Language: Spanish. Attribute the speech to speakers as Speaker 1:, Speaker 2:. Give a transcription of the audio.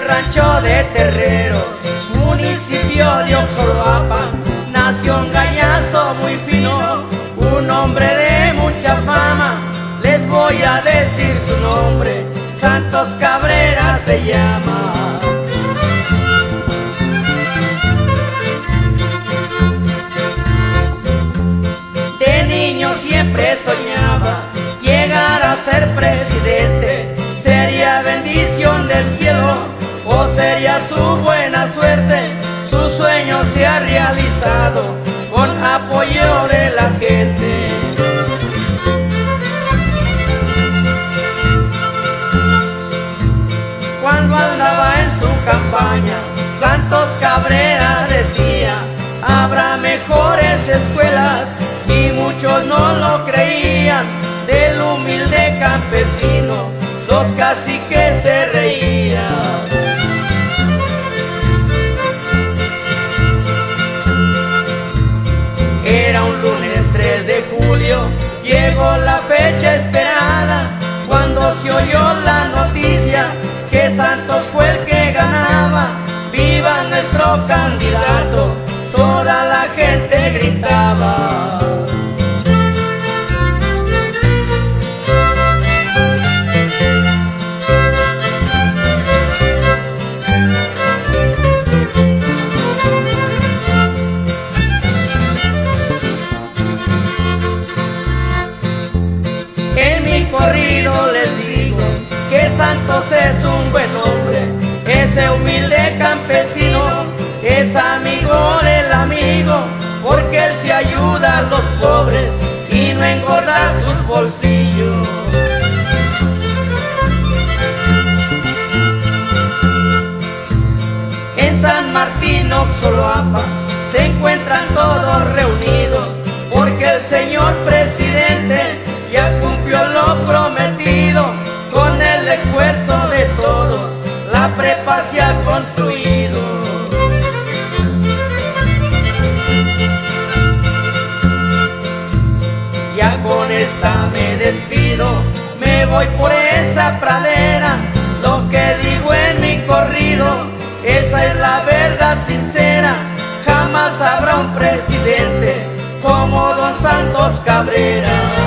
Speaker 1: rancho de Terreros, municipio de Oxoloapan, nació un gallazo muy fino, un hombre de mucha fama. Les voy a decir su nombre, Santos Cabrera se llama. De niño siempre soñaba llegar a ser presidente, sería bendición del cielo o sería su buena suerte. Su sueño se ha realizado con apoyo de la gente. Cuando andaba en su campaña, Santos Cabrera decía, habrá mejores escuelas y muchos no lo creían del humilde campesino, los caciques se reían. Llegó la fecha esperada, cuando se oyó la noticia que Santos fue el que ganaba, viva nuestro candidato, toda la gente gritaba. Corrido les digo que Santos es un buen hombre, ese humilde campesino es amigo del amigo, porque él se ayuda a los pobres y no engorda sus bolsillos. En San Martín, Oxoloapa, se encuentran todos reunidos, porque el señor presidente prometido, con el esfuerzo de todos, la prepa se ha construido. Ya con esta me despido, me voy por esa pradera, lo que digo en mi corrido, esa es la verdad sincera, jamás habrá un presidente como Don Santos Cabrera.